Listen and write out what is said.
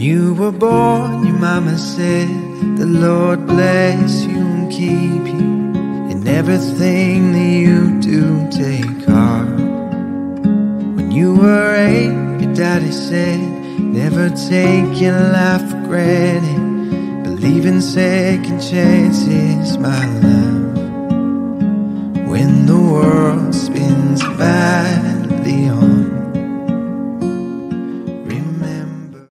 you were born, your mama said, The Lord bless you and keep you. and everything that you do, take heart. When you were eight, your daddy said, Never take your life for granted. Believe in second chances, my love. When the world